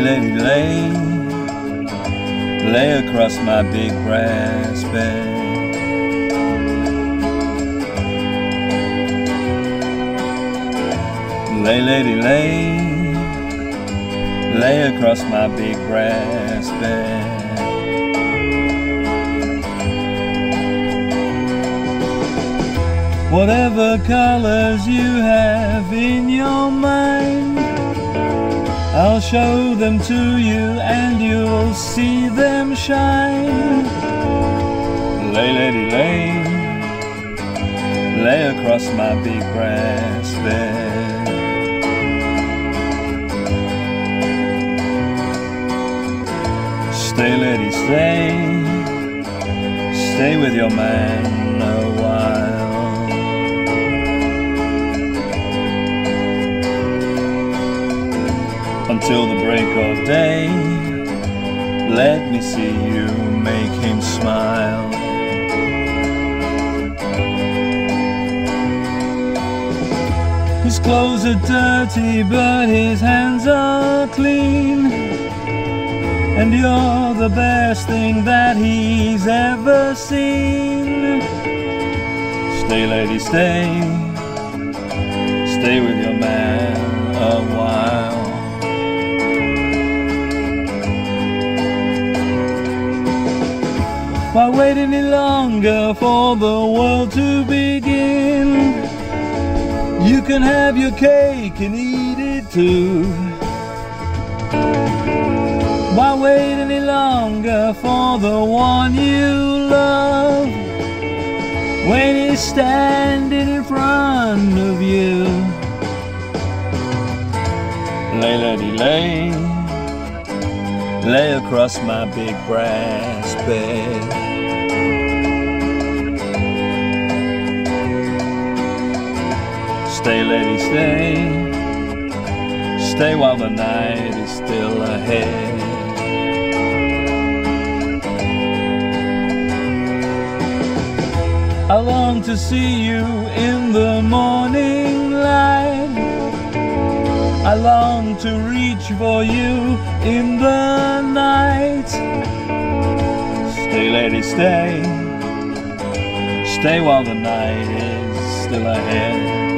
lay, lay across my big brass bed. Lay, lady, lay, lay across my big brass bed. Whatever colors you have in your mind, I'll show them to you and you'll see them shine. Lay, lady, lay, lay across my big brass bed. Stay, lady, stay, stay with your man a until the break of day. Let me see you make him smile. His clothes are dirty, but his hands are clean. And you're the best thing that he's ever seen. Stay, lady, stay. Stay with your man a while. Wait any longer for the world to begin? You can have your cake and eat it too. Why wait any longer for the one you love? When he's standing in front of you. Lay, lady, lay lay across my big brass bed. Stay, lady, stay. Stay while the night is still ahead. I long to see you in the morning. I long to reach for you in the night. Stay, lady, stay. Stay while the night is still ahead.